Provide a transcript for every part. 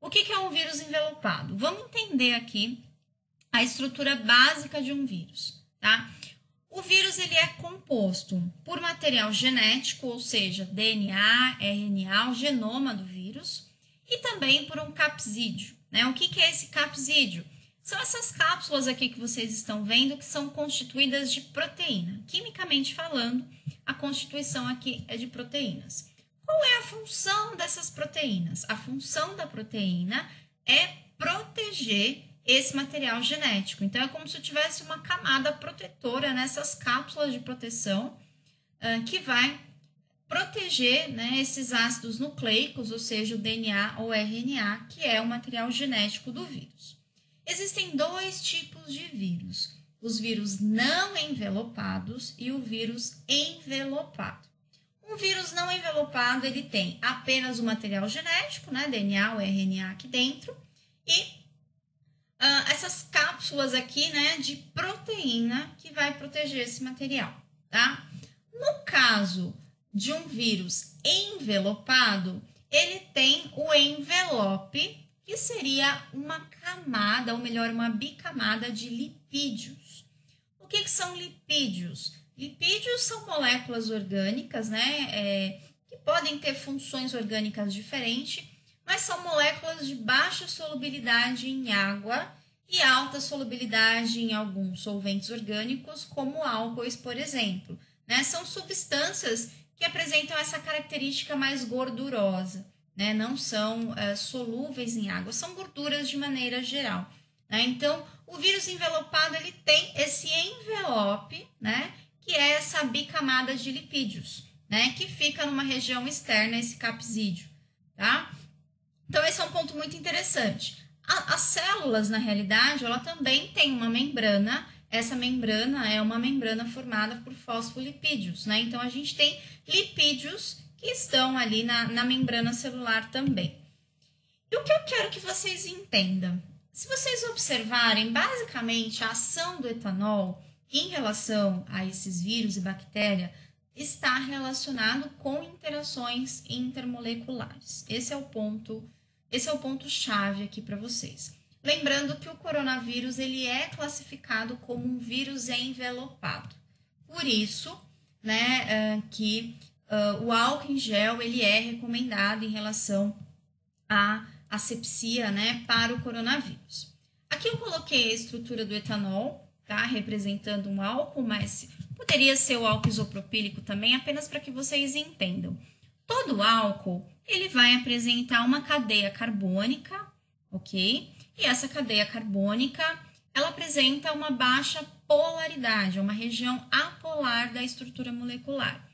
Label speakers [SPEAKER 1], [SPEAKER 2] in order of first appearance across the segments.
[SPEAKER 1] O que, é um vírus envelopado? Vamos entender aqui a estrutura básica de um vírus, tá? O vírus ele é composto por material genético, ou seja, DNA, RNA, o genoma do vírus, e também por um capsídeo. Né? O que é esse capsídeo? São essas cápsulas aqui que vocês estão vendo que são constituídas de proteína. Quimicamente falando, a constituição aqui é de proteínas. Qual é a função dessas proteínas? A função da proteína é proteger esse material genético. Então, é como se tivesse uma camada protetora nessas cápsulas de proteção uh, que vai proteger né, esses ácidos nucleicos, ou seja, o DNA ou RNA, que é o material genético do vírus. Existem dois tipos de vírus: os vírus não envelopados e o vírus envelopado. Um vírus não envelopado ele tem apenas o material genético, né, DNA ou RNA aqui dentro, e uh, essas cápsulas aqui, né, de proteína que vai proteger esse material, tá? No caso de um vírus envelopado, ele tem o envelope, que seria uma camada, ou melhor, uma bicamada de lipídios. O que, que são lipídios? Lipídios são moléculas orgânicas, né, é, que podem ter funções orgânicas diferentes, mas são moléculas de baixa solubilidade em água e alta solubilidade em alguns solventes orgânicos, como álcoois, por exemplo. Né? São substâncias que apresentam essa característica mais gordurosa, né? não são é, solúveis em água, são gorduras de maneira geral. Né? Então, o vírus envelopado ele tem esse envelope, né? Que é essa bicamada de lipídios, né? que fica numa região externa, esse capsídeo. Tá? Então, esse é um ponto muito interessante. A, as células, na realidade, ela também tem uma membrana. Essa membrana é uma membrana formada por fosfolipídios, né? Então, a gente tem lipídios que estão ali na, na membrana celular também. E o que eu quero que vocês entendam? Se vocês observarem, basicamente, a ação do etanol em relação a esses vírus e bactéria está relacionado com interações intermoleculares. Esse é o ponto esse é o ponto chave aqui para vocês. Lembrando que o coronavírus ele é classificado como um vírus envelopado. Por isso, né, uh, que uh, o álcool em gel ele é recomendado em relação à asepsia, né, para o coronavírus. Aqui eu coloquei a estrutura do etanol, tá, representando um álcool, mas poderia ser o álcool isopropílico também, apenas para que vocês entendam. Todo álcool ele vai apresentar uma cadeia carbônica, ok? E essa cadeia carbônica, ela apresenta uma baixa polaridade, uma região apolar da estrutura molecular.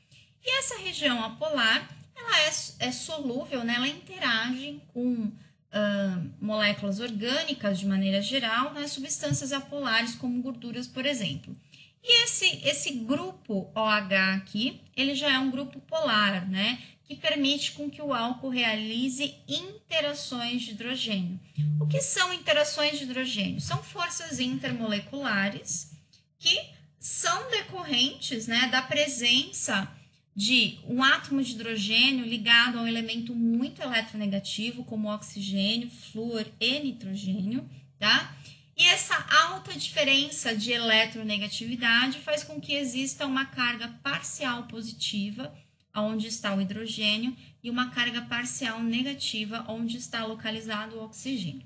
[SPEAKER 1] E essa região apolar, ela é, é solúvel, né? ela interage com uh, moléculas orgânicas de maneira geral, né? substâncias apolares como gorduras, por exemplo. E esse, esse grupo OH aqui, ele já é um grupo polar, né? que permite com que o álcool realize interações de hidrogênio. O que são interações de hidrogênio? São forças intermoleculares que são decorrentes né, da presença de um átomo de hidrogênio ligado a um elemento muito eletronegativo, como oxigênio, flúor e nitrogênio, tá? E essa alta diferença de eletronegatividade faz com que exista uma carga parcial positiva onde está o hidrogênio, e uma carga parcial negativa, onde está localizado o oxigênio.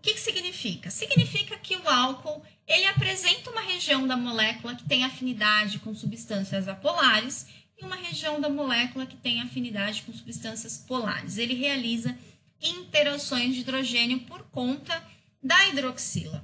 [SPEAKER 1] O que, que significa? Significa que o álcool ele apresenta uma região da molécula que tem afinidade com substâncias apolares e uma região da molécula que tem afinidade com substâncias polares. Ele realiza interações de hidrogênio por conta da hidroxila.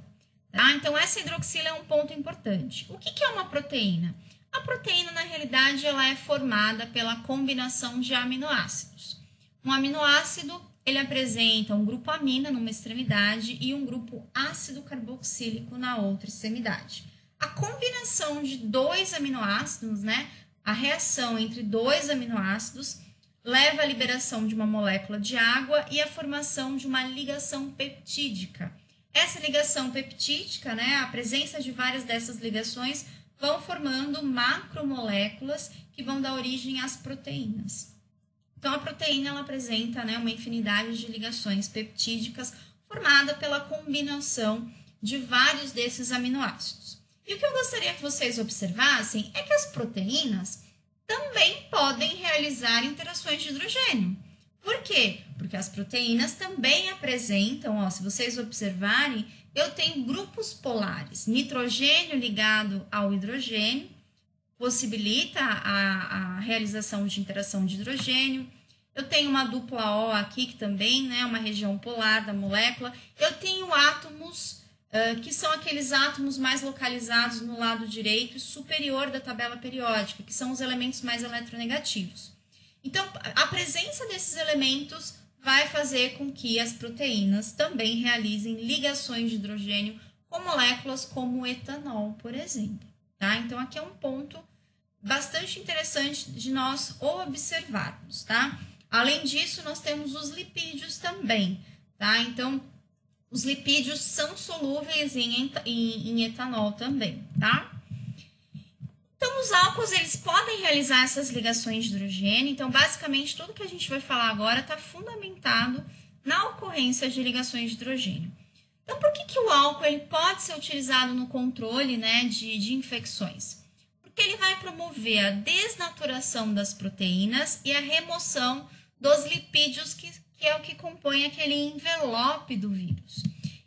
[SPEAKER 1] Tá? Então, essa hidroxila é um ponto importante. O que, que é uma proteína? A proteína, na realidade, ela é formada pela combinação de aminoácidos. Um aminoácido, ele apresenta um grupo amina numa extremidade e um grupo ácido carboxílico na outra extremidade. A combinação de dois aminoácidos, né, a reação entre dois aminoácidos, leva à liberação de uma molécula de água e à formação de uma ligação peptídica. Essa ligação peptídica, né, a presença de várias dessas ligações, vão formando macromoléculas que vão dar origem às proteínas. Então, a proteína ela apresenta né, uma infinidade de ligações peptídicas formada pela combinação de vários desses aminoácidos. E o que eu gostaria que vocês observassem é que as proteínas também podem realizar interações de hidrogênio. Por quê? Porque as proteínas também apresentam, ó, se vocês observarem, eu tenho grupos polares. Nitrogênio ligado ao hidrogênio possibilita a, a realização de interação de hidrogênio. Eu tenho uma dupla O aqui, que também é né, uma região polar da molécula. Eu tenho átomos, uh, que são aqueles átomos mais localizados no lado direito superior da tabela periódica, que são os elementos mais eletronegativos. Então, a presença desses elementos vai fazer com que as proteínas também realizem ligações de hidrogênio com moléculas como o etanol, por exemplo. Tá? Então, aqui é um ponto bastante interessante de nós observarmos, tá? Além disso, nós temos os lipídios também, tá? Então, os lipídios são solúveis em, em, em etanol também, tá? Então, os álcools, eles podem realizar essas ligações de hidrogênio. Então, basicamente, tudo que a gente vai falar agora está fundamentado na ocorrência de ligações de hidrogênio. Então, por que, que o álcool ele pode ser utilizado no controle né, de, de infecções? Porque ele vai promover a desnaturação das proteínas e a remoção dos lipídios, que, que é o que compõe aquele envelope do vírus.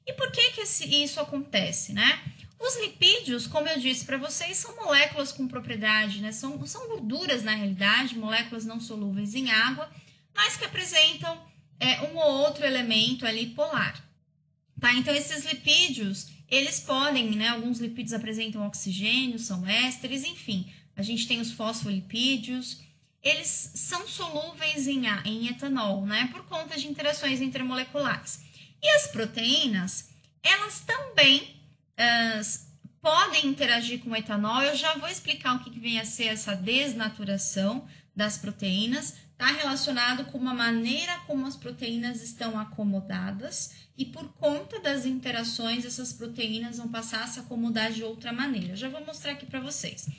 [SPEAKER 1] E por que, que esse, isso acontece, né? Os lipídios, como eu disse para vocês, são moléculas com propriedade, né? São, são gorduras na realidade, moléculas não solúveis em água, mas que apresentam é, um ou outro elemento ali polar. Tá? Então, esses lipídios, eles podem, né? Alguns lipídios apresentam oxigênio, são ésteres, enfim. A gente tem os fosfolipídios, eles são solúveis em, em etanol, né? Por conta de interações intermoleculares. E as proteínas, elas também podem interagir com o etanol. Eu já vou explicar o que, que vem a ser essa desnaturação das proteínas. Está relacionado com uma maneira como as proteínas estão acomodadas e por conta das interações, essas proteínas vão passar a se acomodar de outra maneira. Eu já vou mostrar aqui para vocês.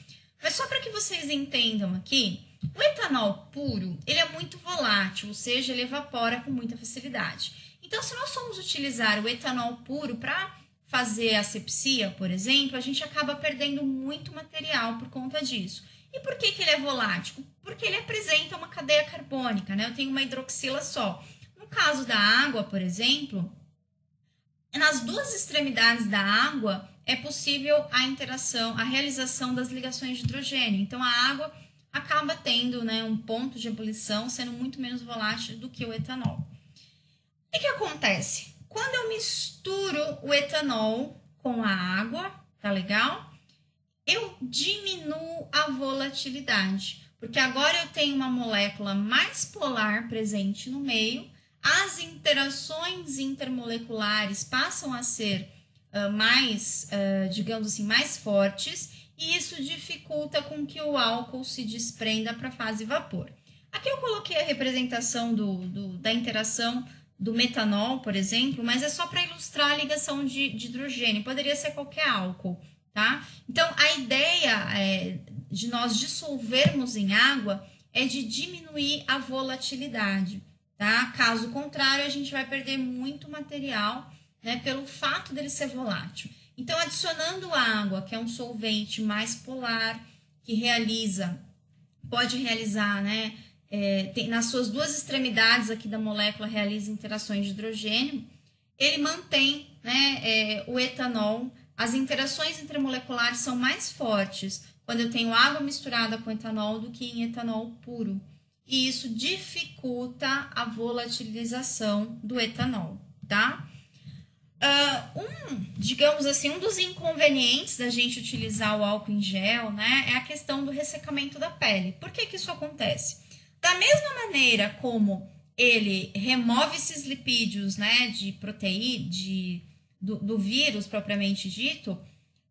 [SPEAKER 1] Mas só para que vocês entendam aqui, o etanol puro, ele é muito volátil, ou seja, ele evapora com muita facilidade. Então, se nós formos utilizar o etanol puro para fazer asepsia, por exemplo, a gente acaba perdendo muito material por conta disso. E por que, que ele é volátil? Porque ele apresenta uma cadeia carbônica, né? Eu tenho uma hidroxila só. No caso da água, por exemplo, nas duas extremidades da água é possível a interação, a realização das ligações de hidrogênio. Então, a água acaba tendo né, um ponto de ebulição sendo muito menos volátil do que o etanol. O que, que acontece? Quando eu misturo o etanol com a água, tá legal? Eu diminuo a volatilidade, porque agora eu tenho uma molécula mais polar presente no meio, as interações intermoleculares passam a ser uh, mais, uh, digamos assim, mais fortes, e isso dificulta com que o álcool se desprenda para a fase vapor. Aqui eu coloquei a representação do, do da interação do metanol, por exemplo, mas é só para ilustrar a ligação de, de, hidrogênio, poderia ser qualquer álcool, tá? Então, a ideia é, de nós dissolvermos em água é de diminuir a volatilidade, tá? Caso contrário, a gente vai perder muito material, né, pelo fato dele ser volátil. Então, adicionando água, que é um solvente mais polar, que realiza, pode realizar, né, é, tem, nas suas duas extremidades aqui da molécula realiza interações de hidrogênio, ele mantém né, é, o etanol. As interações intermoleculares são mais fortes quando eu tenho água misturada com etanol do que em etanol puro. E isso dificulta a volatilização do etanol, tá? Uh, um, digamos assim, um dos inconvenientes da gente utilizar o álcool em gel, né, é a questão do ressecamento da pele. Por que que isso acontece? Da mesma maneira como ele remove esses lipídios, né, de proteína, de, do, do vírus propriamente dito,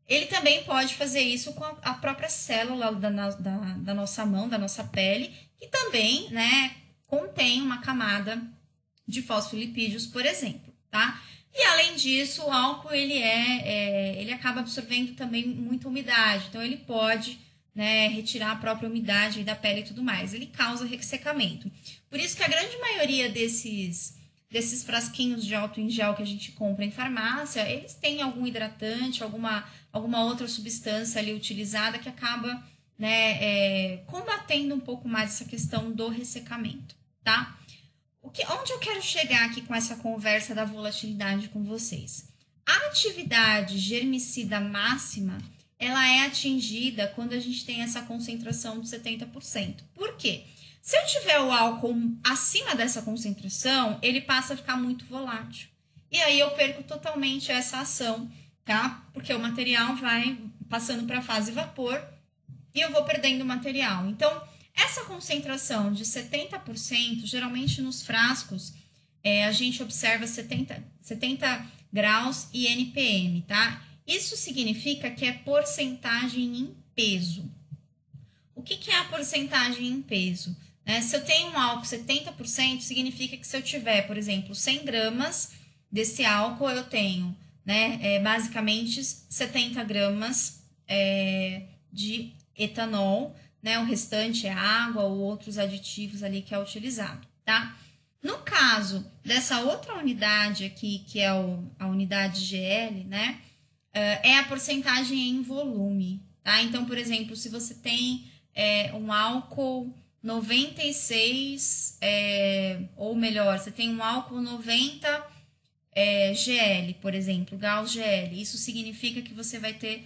[SPEAKER 1] ele também pode fazer isso com a própria célula da, da, da, nossa mão, da nossa pele, que também, né, contém uma camada de fosfolipídios, por exemplo, tá? E além disso, o álcool ele é, é ele acaba absorvendo também muita umidade, então ele pode né, retirar a própria umidade da pele e tudo mais. Ele causa ressecamento. Por isso que a grande maioria desses desses frasquinhos de álcool em gel que a gente compra em farmácia, eles têm algum hidratante, alguma, alguma outra substância ali utilizada que acaba né, é, combatendo um pouco mais essa questão do ressecamento, tá? O que, onde eu quero chegar aqui com essa conversa da volatilidade com vocês? A atividade germicida máxima, ela é atingida quando a gente tem essa concentração de 70%. Por quê? Se eu tiver o álcool acima dessa concentração, ele passa a ficar muito volátil. E aí eu perco totalmente essa ação, tá? Porque o material vai passando para a fase vapor e eu vou perdendo o material. Então, essa concentração de 70%, geralmente nos frascos, é, a gente observa 70, 70 graus e NPM, tá? Isso significa que é porcentagem em peso. O que, que é a porcentagem em peso? Né? Se eu tenho um álcool 70%, significa que se eu tiver, por exemplo, 100 gramas desse álcool, eu tenho né, é, basicamente 70 gramas é, de etanol, né? O restante é água ou outros aditivos ali que é utilizado, tá? No caso dessa outra unidade aqui, que é o, a unidade GL, né? É a porcentagem em volume, tá? Então, por exemplo, se você tem é, um álcool 96, é, ou melhor, você tem um álcool 90 é, GL, por exemplo, Gauss GL. Isso significa que você vai ter,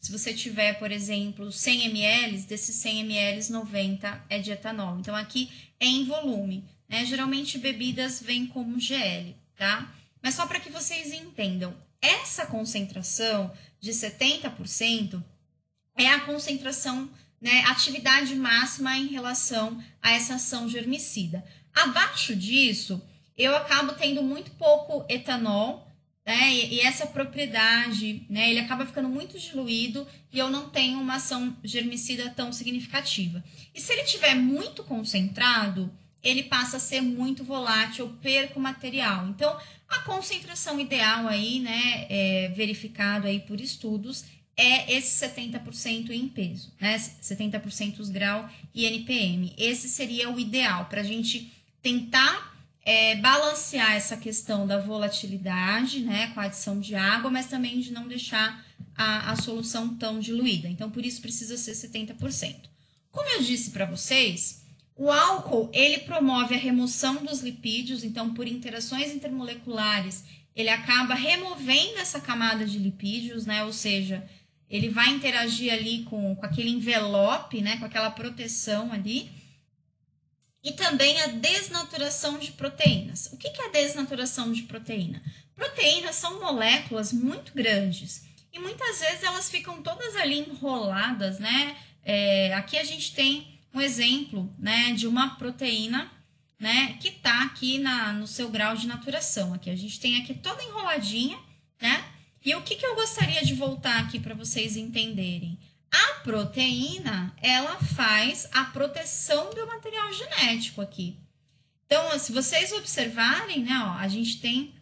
[SPEAKER 1] se você tiver, por exemplo, 100 ml, desses 100 ml, 90 é de etanol. Então, aqui é em volume. Né? Geralmente, bebidas vêm como GL, tá? Mas só para que vocês entendam, essa concentração de 70% é a concentração né, atividade máxima em relação a essa ação germicida. Abaixo disso, eu acabo tendo muito pouco etanol, né, e, e essa propriedade, né, ele acaba ficando muito diluído e eu não tenho uma ação germicida tão significativa. E se ele tiver muito concentrado, ele passa a ser muito volátil, eu perco material. Então, a concentração ideal aí, né, é, verificado aí por estudos, é esse 70% em peso, né? 70% os grau e NPM. Esse seria o ideal para a gente tentar é, balancear essa questão da volatilidade, né, com a adição de água, mas também de não deixar a, a solução tão diluída. Então, por isso precisa ser 70%. Como eu disse para vocês, o álcool ele promove a remoção dos lipídios, então por interações intermoleculares ele acaba removendo essa camada de lipídios, né? Ou seja, ele vai interagir ali com, com aquele envelope, né, com aquela proteção ali. E também a desnaturação de proteínas. O que é a desnaturação de proteína? Proteínas são moléculas muito grandes e muitas vezes elas ficam todas ali enroladas, né? É, aqui a gente tem um exemplo, né, de uma proteína, né, que tá aqui na, no seu grau de naturação. Aqui a gente tem aqui toda enroladinha? E o que, que eu gostaria de voltar aqui para vocês entenderem? A proteína, ela faz a proteção do material genético aqui. Então, se vocês observarem, né, ó, a gente tem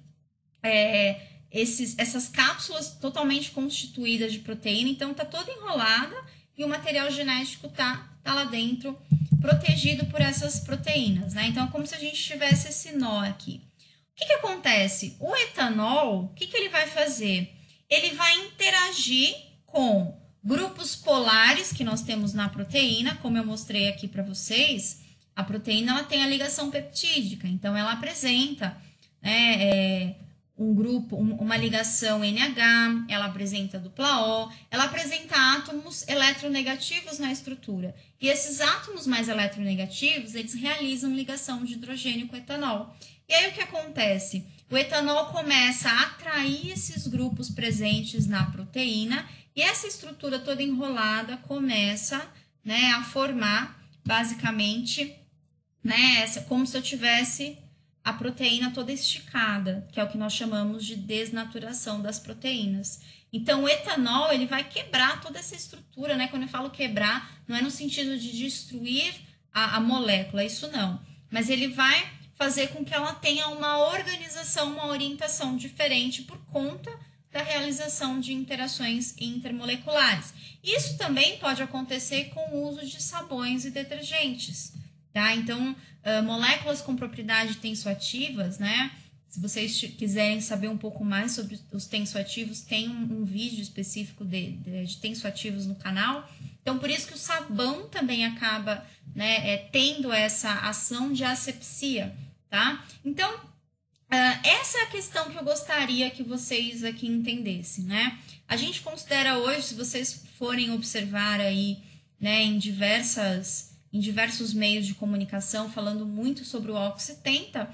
[SPEAKER 1] é, esses, essas cápsulas totalmente constituídas de proteína, então tá toda enrolada e o material genético tá, tá lá dentro, protegido por essas proteínas, né? Então, é como se a gente tivesse esse nó aqui que, que acontece? O etanol, o que, que ele vai fazer? Ele vai interagir com grupos polares que nós temos na proteína, como eu mostrei aqui para vocês. A proteína ela tem a ligação peptídica, então ela apresenta né, é, um grupo, um, uma ligação NH, ela apresenta dupla O, ela apresenta átomos eletronegativos na estrutura. E esses átomos mais eletronegativos, eles realizam ligação de hidrogênio com etanol. E aí o que acontece? O etanol começa a atrair esses grupos presentes na proteína e essa estrutura toda enrolada começa né, a formar basicamente né, como se eu tivesse a proteína toda esticada, que é o que nós chamamos de desnaturação das proteínas. Então, o etanol ele vai quebrar toda essa estrutura, né? Quando eu falo quebrar, não é no sentido de destruir a, a molécula, isso não. Mas ele vai fazer com que ela tenha uma organização, uma orientação diferente por conta da realização de interações intermoleculares. Isso também pode acontecer com o uso de sabões e detergentes, tá? Então, uh, moléculas com propriedade tensoativas, né? Se vocês quiserem saber um pouco mais sobre os tensoativos, tem um, um vídeo específico de, de, de, tensoativos no canal. Então, por isso que o sabão também acaba né, é, tendo essa ação de asepsia, tá? Então, uh, essa é a questão que eu gostaria que vocês aqui entendessem, né? A gente considera hoje, se vocês forem observar aí, né, em diversas em diversos meios de comunicação falando muito sobre o álcool 70,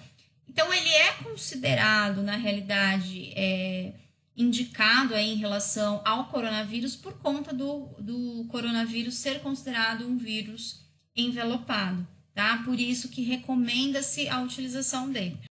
[SPEAKER 1] então, ele é considerado, na realidade, é, indicado aí em relação ao coronavírus por conta do, do coronavírus ser considerado um vírus envelopado, tá? Por isso que recomenda-se a utilização dele.